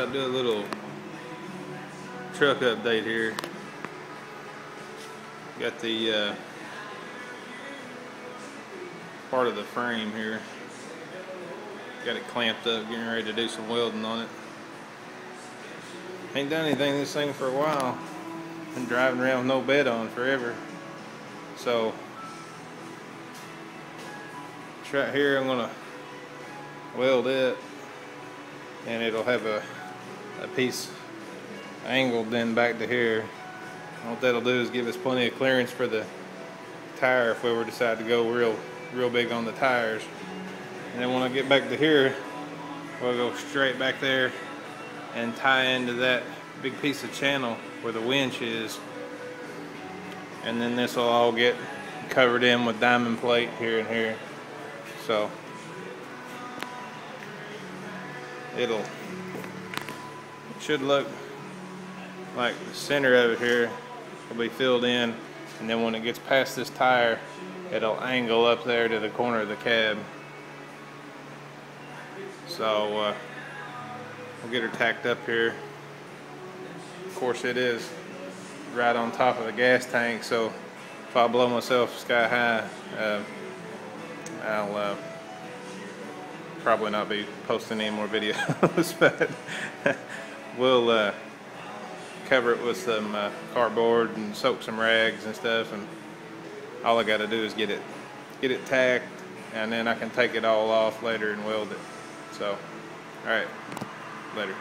I'll do a little truck update here. Got the uh, part of the frame here. Got it clamped up, getting ready to do some welding on it. Ain't done anything this thing for a while. Been driving around with no bed on forever. So, right here, I'm gonna weld it and it'll have a, a piece angled then back to here. What that'll do is give us plenty of clearance for the tire if we ever decide to go real real big on the tires. And then when I get back to here, we'll go straight back there and tie into that big piece of channel where the winch is. And then this will all get covered in with diamond plate here and here. So it'll it should look like the center of it here will be filled in. And then when it gets past this tire it'll angle up there to the corner of the cab. So uh, we'll get her tacked up here. Of course it is right on top of the gas tank. So if I blow myself sky high uh, I'll uh, probably not be posting any more videos, but we'll uh, cover it with some uh, cardboard and soak some rags and stuff, and all I got to do is get it get it tacked, and then I can take it all off later and weld it. So, all right, later.